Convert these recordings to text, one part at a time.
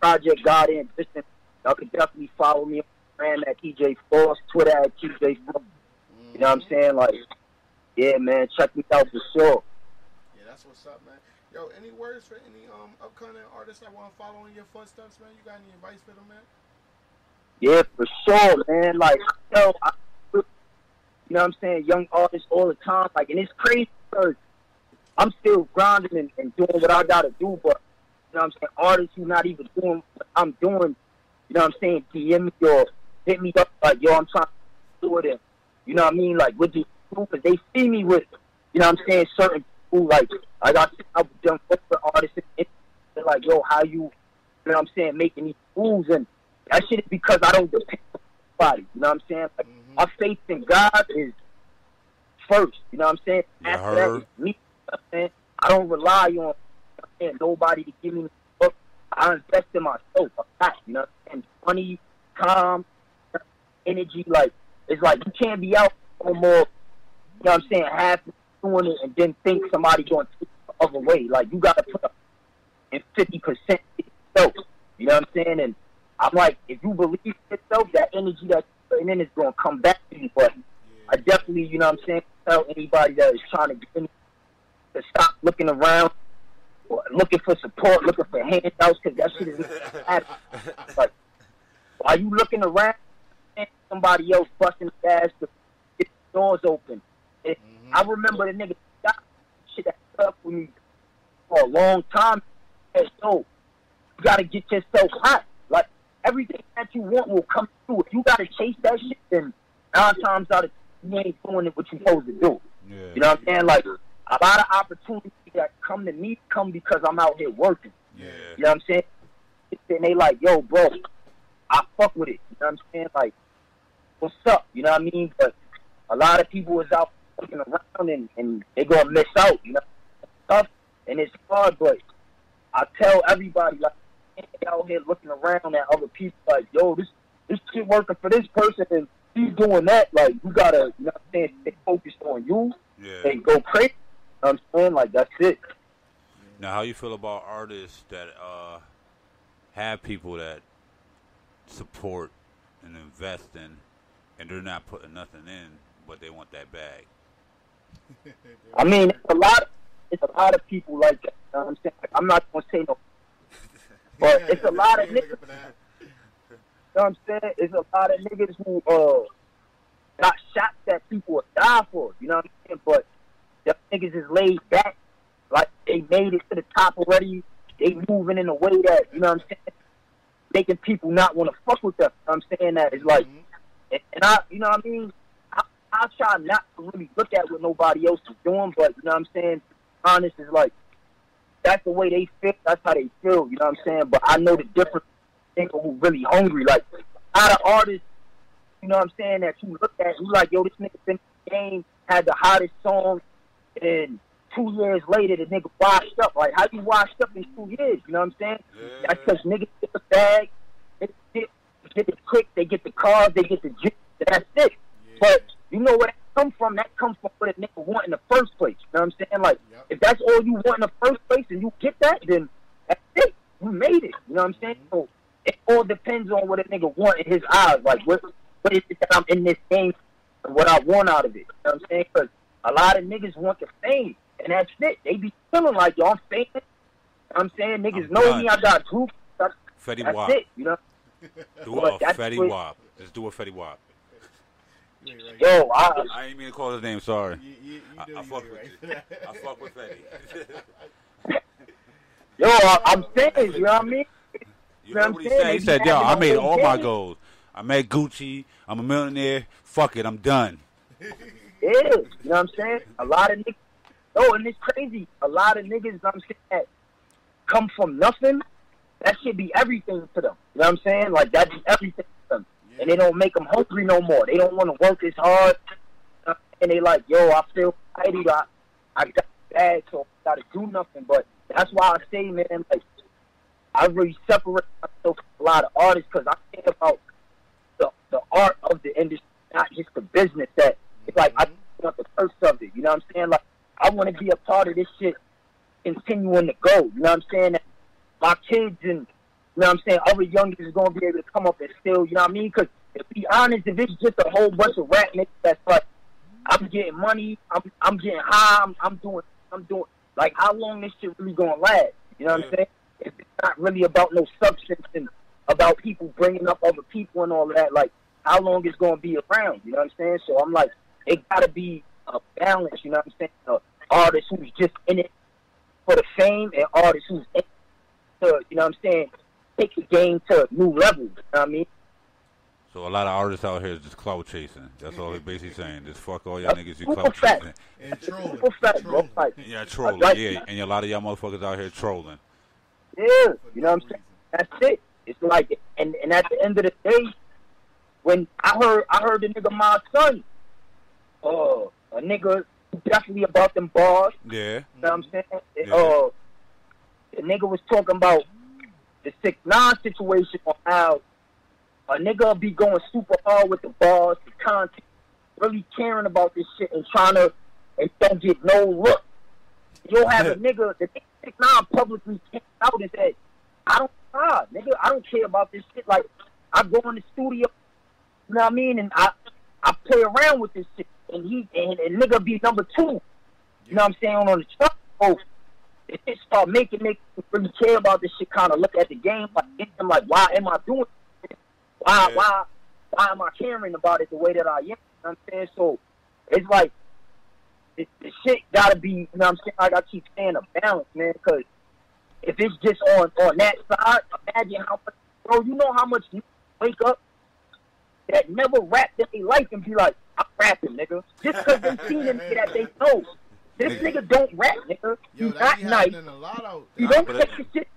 Project God Ambition. Y'all can definitely follow me on Instagram at TJ Floss, Twitter at TJ Floss. You know what I'm saying? Like, yeah, man, check me out for sure. Yeah, that's what's up, man. Yo, any words for any um upcoming artists that want to follow in your footsteps, man? You got any advice for them, man? Yeah, for sure, man. Like, yo, I, you know what I'm saying? Young artists all the time. Like, and it's crazy because I'm still grinding and, and doing what I got to do, but, know what I'm saying? Artists who not even doing what I'm doing, you know what I'm saying? DM me or hit me up, like, yo, I'm trying to do it. And, you know what I mean? Like, with the because they see me with, you know what I'm saying, certain people, like, I got I done work for artists, and they're like, yo, how you, you know what I'm saying, making these moves, and that shit is because I don't depend on anybody, you know what I'm saying? Like, Mhm. my faith in God is first, you know what I'm saying? Yeah, After that me, you know what I'm saying? I don't rely on saying, nobody to give me book. I invest in myself, a lot, you know saying? Money, time, energy, like, it's like you can't be out no more, you know what I'm saying, half doing it and then think somebody going to take the other way. Like, you got to put up in 50% yourself, you know what I'm saying? And I'm like, if you believe in yourself, that energy that you're putting in is going to come back to you. But I definitely, you know what I'm saying, tell anybody that is trying to get to stop looking around looking for support, looking for handouts, because that shit is happening. Like, while you looking around, somebody else busting the ass to get the doors open. And Mhm. I remember the nigga got shit that stuck with me for a long time. And so, you gotta get yourself hot. Like, everything that you want will come through. If you gotta chase that shit, then nine times out of ten, you ain't doing it what you're supposed to do. Yeah. You know what I'm saying? Like, a lot of opportunities come to me come because I'm out here working. Yeah. You know what I'm saying? And they like, yo, bro, I fuck with it. You know what I'm saying? Like, what's up? You know what I mean? But a lot of people is out looking around and, and they gonna miss out. You know, tough and it's hard. But I tell everybody like, out here looking around at other people like, yo, this this shit working for this person and he's doing that. Like, you gotta, you know what I'm saying? Stay focused on you Yeah. and go crazy. You know what I'm saying? Like, that's it. Now, how you feel about artists that uh, have people that support and invest in, and they're not putting nothing in, but they want that bag? I mean, it's a lot. It's a lot of people like that. You know what I'm saying? Like, I'm not gonna say no. But it's a lot of niggas. You know what I'm saying? It's a lot of niggas who uh got shots that people would die for. You know what I'm saying? But the niggas is laid back, like they made it to the top already. They moving in a way that you know what I'm saying, making people not want to fuck with them. You know what I'm saying that is like, Mhm. and, and I, you know what I mean. I, I try not to really look at what nobody else is doing, but you know what I'm saying. Honest is like that's the way they feel. That's how they feel. You know what I'm saying. But I know the difference. People who really hungry, like a lot of artists, you know what I'm saying, that you look at, you like, yo, this nigga been in the game, had the hottest song, and two years later, the nigga washed up. Like, how you washed up in two years? You know what I'm saying? That's because niggas get the bag, they get, get the quick, they get the cars, they get the jet, that's it. Yeah. But you know where that come from? That comes from what a nigga want in the first place. You know what I'm saying? Like, Yep. if that's all you want in the first place and you get that, then that's it. You made it. You know what I'm saying? Mm-hmm. So it all depends on what a nigga want in his eyes. Like, what, what is it that I'm in this game and what I want out of it? You know what I'm saying? Because a lot of niggas want the fame, and that's it. They be feeling like, yo, I'm famous. You know what I'm saying? Niggas I'm know done. me. I got groups. That's, Fetty that's Wap. it. You know? Do a that's Fetty what- Wap. Let's do a Fetty Wap. Right. Yo, I, I ain't mean to call his name. Sorry. You, you, you I, do, I fuck ain't with right. you. I fuck with Fetty. yo, I, I'm saying, you know what I mean? You know heard what what I'm he saying? said? He said, be "Yo, I made all all my goals. I made Gucci. I'm a millionaire. Fuck it. I'm done." Yeah, you know what I'm saying? A lot of niggas. Oh, and it's crazy. A lot of niggas, you know what I'm saying, that come from nothing. That should be everything to them. You know what I'm saying? Like that be everything to them, and they don't make them hungry no more. They don't want to work as hard, and they like, yo, I feel. I, I got bad, so I gotta do nothing. But that's why I say, man, like I really separate myself from a lot of artists because I think about the the art of the industry, not just the business. That it's like I mm-hmm. want the first of it. You know what I'm saying? Like I want to be a part of this shit, continuing to go. You know what I'm saying? My kids and you know what I'm saying, other youngsters is gonna be able to come up and still, you know what I mean? Because to be honest, if it's just a whole bunch of rap niggas that's like, I'm getting money, I'm I'm getting high, I'm, I'm doing, I'm doing, like, how long this shit really gonna last? You know what I'm saying? If it's not really about no substance and about people bringing up other people and all that, like, how long it's gonna be around? You know what I'm saying? So I'm like, it gotta be a balance. You know what I'm saying? Artist who's just in it for the fame and artist who's in it to, you know what I'm saying, take the game to new levels. You know what I mean? So a lot of artists out here is just clout chasing. That's all they're basically saying. Just fuck all y'all niggas you super clout fact. chasing. And trolling. Super fact, bro. Like, Yeah, trolling. Like- Yeah, and a lot of y'all motherfuckers out here trolling. yeah, you know what I'm saying? That's it. It's like, and and at the end of the day, when I heard I heard the nigga my son, uh, a nigga definitely about them bars. Yeah. You know what I'm saying? Yeah. Uh, the nigga was talking about the six nine situation on how a nigga be going super hard with the bars, the content, really caring about this shit and trying to and don't get no look. You'll have a nigga the six nine publicly came out and said, I don't ah, nigga, I don't care about this shit. Like I go in the studio, you know what I mean, and I I play around with this shit and he and, and nigga be number two. You know what I'm saying on the truck. Oh, it start making niggas really care about this shit. Kind of look at the game like, I'm like, why am I doing? This? Why, Yeah. why, why am I caring about it the way that I am? You know what I'm saying so. It's like it, the shit gotta be. You know what I'm saying? Like I keep saying, a balance, man. Because if it's just on on that side, imagine how much, bro. You know how much you wake up that never rapped in their life and be like, I'm rapping, nigga. Just because they seen a nigga that they know. This Nigga. nigga don't rap, nigga. Yo, He's not be nice. happening a lot out You don't but take it- the shit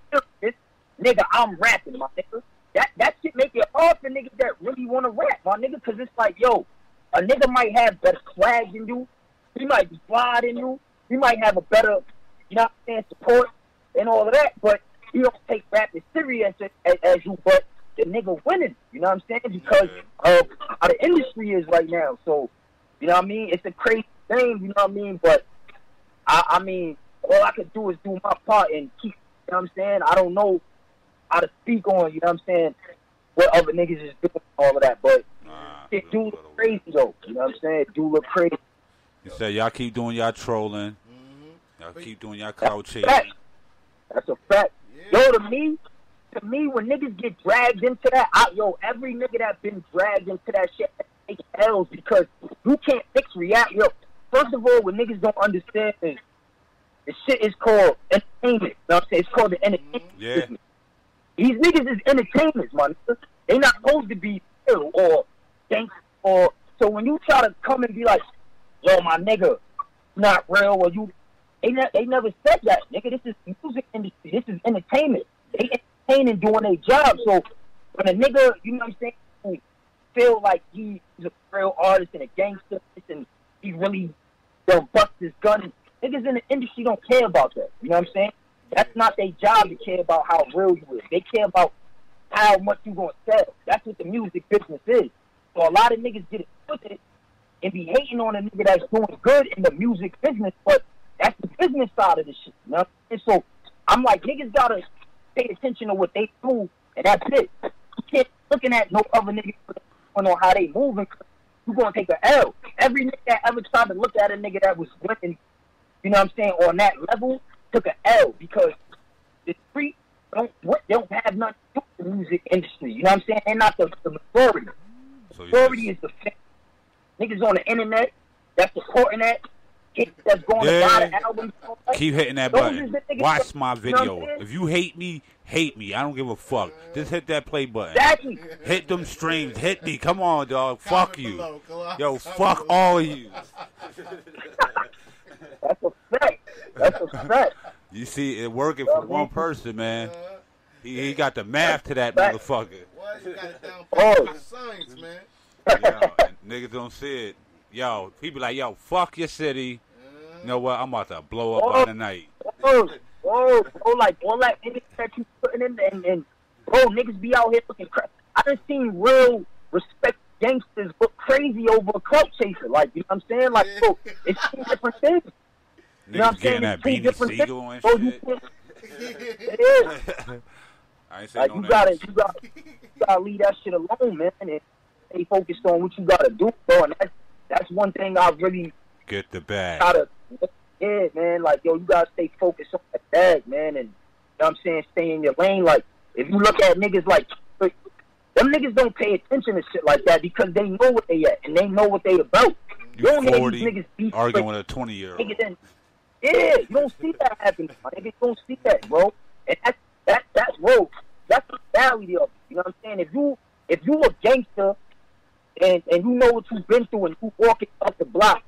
serious. Nigga, I'm rapping, my nigga. That that shit make it hard for niggas that really want to rap, my nigga, because it's like, yo, a nigga might have better swag than you. He might be fly than you. He might have a better, you know what I'm saying, support and all of that, but he don't take rap as serious as, as, as you, but the nigga winning, you know what I'm saying, because of how the industry is right now. So, you know what I mean? It's a crazy thing, you know what I mean? But, I, I mean, all I could do is do my part and keep, you know what I'm saying? I don't know how to speak on, you know what I'm saying, what other niggas is doing, all of that, but Nah, it do little- look crazy, though, you know what I'm saying? It do look crazy. You said y'all keep doing y'all trolling. Mhm. Y'all keep doing y'all clout chasing. Fact. That's a fact. Yeah. Yo, to me, to me, when niggas get dragged into that, I, yo, every nigga that been dragged into that shit take L's because you can't fix reality. Yo, first of all, what niggas don't understand is the shit is called entertainment. You know what I'm saying? It's called the mm-hmm. entertainment Yeah. business. These niggas is entertainers, man. They not supposed to be ill or gangster or so when you try to come and be like, yo, my nigga, not real or you they, ne- they never said that, nigga. This is music industry. This is entertainment. They entertaining doing their job. So when a nigga, you know what I'm saying, feel like he's a real artist and a gangster and he really don't bust his gun, niggas in the industry don't care about that. You know what I'm saying? That's not their job to care about how real you is. They care about how much you gonna sell. That's what the music business is. So a lot of niggas get it twisted and be hating on a nigga that's doing good in the music business, but that's the business side of the shit. You know? And so I'm like, niggas gotta pay attention to what they do, and that's it. You can't looking at no other niggas on how they moving. You gonna take a L. Every nigga that ever tried to look at a nigga that was winning, you know what I'm saying, on that level, took a L because the street don't what they don't have nothing to do with the music industry. You know what I'm saying? They're not the, the majority. So Majority just, is the fan. Niggas on the internet that's supporting that. Kids that's going Yeah. to buy the albums. and all that. keep hitting that Those button. is the niggas Watch that- my you know video. If you hate me, hate me. I don't give a fuck. Just hit that play button. Exactly. Hit them streams. Hit me. Come on, dog. Fuck you. below, Yo, fuck below. all of you. That's a fact. That's a fact. You see, it working for one person, man. He, he got the math to that Fact. motherfucker. what? You got it down Oh. science, man. Yo, niggas don't see it. Yo, people like, yo, fuck your city. You know what? I'm about to blow up Oh. on the night. Whoa, whoa, bro, like all that niggas that you putting in and, and bro, niggas be out here looking crazy. I done seen real respect gangsters look crazy over a club chaser. Like, you know what I'm saying? Like, bro, it's two different things. You know what Niggas I'm saying? getting that It's two different Siegel and things. Bro, you shit. can't- It is. I ain't say Like no you gotta, you gotta, you gotta leave that shit alone, man, and stay focused on what you gotta do, bro. And that's that's one thing I really Get the bag. try to, yeah, man. Like yo, you gotta stay focused on that bag, man, and you know what I'm saying, stay in your lane. Like if you look at niggas like. Them niggas don't pay attention to shit like that because they know what they at and they know what they about. You don't hear these 40, niggas beef arguing with a 20 year old. yeah, you don't see that happen, my nigga. You don't see that, bro. And that's that that's road. That's the reality of it. You know what I'm saying? If you if you a gangster and and you know what you've been through and you walking up the block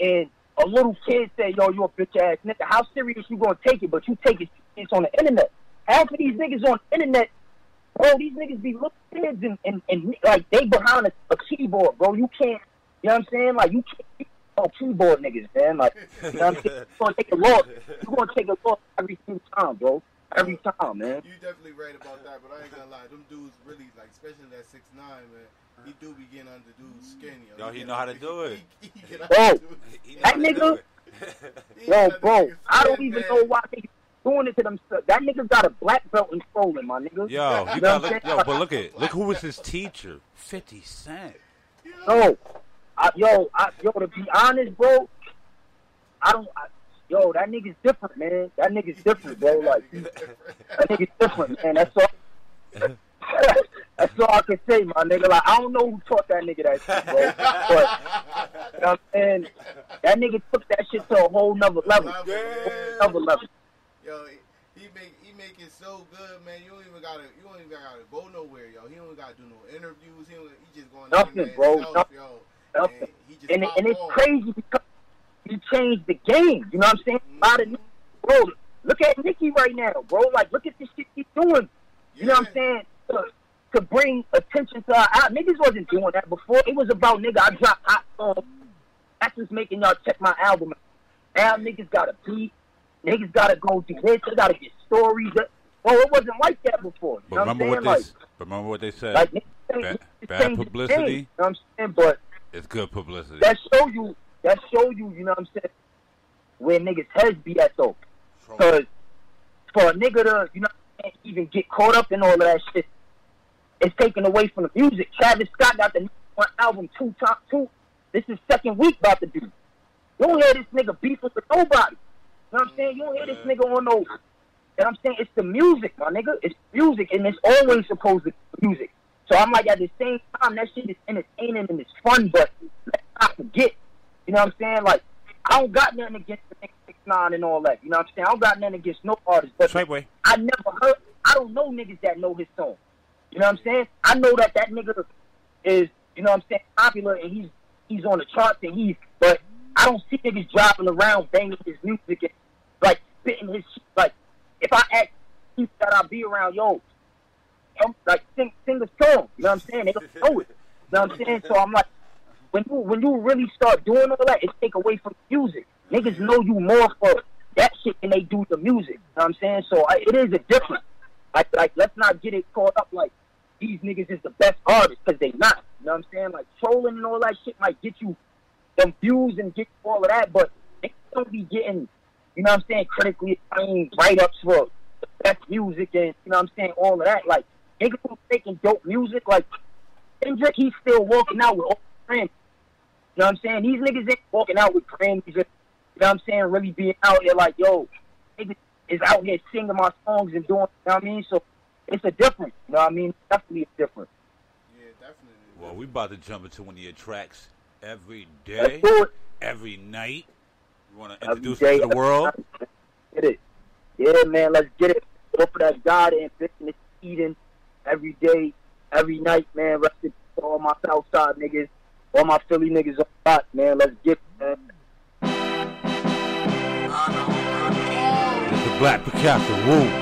and a little kid say, Yo, you a bitch ass nigga, how serious you gonna take it? But you take it it's on the internet. Half of these niggas on the internet, bro, these niggas be little kids and, and, and like they behind a, a keyboard, bro. You can't you know what I'm saying? Like you can't keyboard niggas, man. Like you know what I'm saying? You're gonna take a loss. You're gonna take a loss every single time, bro. Every time, man. You definitely right about that, but I ain't gonna lie. Them dudes really like, especially that six nine man. He do be getting under dudes' mm-hmm. skin, yo. Yo, he get know how to do it. He, he get Bro, under dudes' He That know how to do nigga- it. He Yo, bro, I don't even man. know why niggas doing it to themselves. That nigga got a black belt in trolling, my nigga. Yo, You you know what got look, yo, but look at look who was his teacher, Fifty Cent. No, I, yo, I, yo, to be honest, bro, I don't. I, yo, that nigga's different, man. That nigga's different, bro. Like that nigga's different, man. That's all. That's all I can say, my nigga. Like I don't know who taught that nigga that shit, bro. But you know what I'm saying? That nigga took that shit to a whole nother level. Whole nother level. Yo, he make he make it so good, man. You don't even gotta you don't even gotta go nowhere, yo. He don't gotta do no interviews. He, he just going Nothing, bro. himself, Nothing. yo. Nothing. And he just and, it, and it's crazy because he changed the game. You know what I'm saying? A lot of Mhm. bro, look at Nicki right now, bro. Like, look at the shit he's doing. You know what I'm saying? To, to bring attention to our out. Niggas wasn't doing that before. It was about nigga. I dropped hot songs. That's just making y'all check my album. Now niggas gotta beat. Niggas gotta go do this. They gotta get stories. Bro, it wasn't like that before. But remember what what they but remember what they said. Like, like Bad- bad publicity? game, You know what I'm saying? But it's good publicity. that show you that show you, you know what I'm saying, where niggas heads be at though. Cause for a nigga to, you know, what I'm saying, even get caught up in all of that shit, it's taken away from the music. Travis Scott got the number one album two top two. This is second week about to do. You don't hear this nigga beefing with nobody. You know what I'm saying? You don't hear this nigga on no. You know what I'm saying? It's the music, my nigga. It's music, and it's always supposed to be music. So I'm like, at the same time, that shit is entertaining and it's fun, but let's not forget. You know what I'm saying? Like, I don't got nothing against the nigga six nine and all that. You know what I'm saying? I don't got nothing against no artist, but way. I never heard. I don't know niggas that know his song. You know what I'm saying? I know that that nigga is, you know what I'm saying, popular and he's he's on the charts and he's, but I don't see niggas driving around banging his music and like spitting his shit. Like if I ask people that I be around, yo, I'm like sing sing the song. You know what I'm saying? They don't know it. You know what I'm saying? So I'm like, when you when you really start doing all that, it's take away from the music. Niggas know you more for that shit than they do the music. You know what I'm saying? So I, it is a difference. Like like let's not get it caught up like these niggas is the best artists because they not. You know what I'm saying? Like trolling and all that shit might get you them views and get all of that, but they don't be getting, you know what I'm saying, critically acclaimed write ups for the best music and you know what I'm saying, all of that. Like niggas who making dope music, like Kendrick, he's still walking out with all Grammys. You know what I'm saying? These niggas ain't walking out with and, You know what I'm saying? Really being out here like, yo, niggas is out here singing my songs and doing, you know what I mean? So it's a difference. You know what I mean? Definitely a difference. Yeah, definitely. Well, we about to jump into one of your tracks every day, Let's do it. every night. You want to introduce day, it to the world? Get it. Yeah, man, let's get it. Go for that God and business eating every day, every night, man. Rest in peace to all my Southside niggas, all my Philly niggas on lot, man. Let's get it, man. It's the Black Picasso. Woo.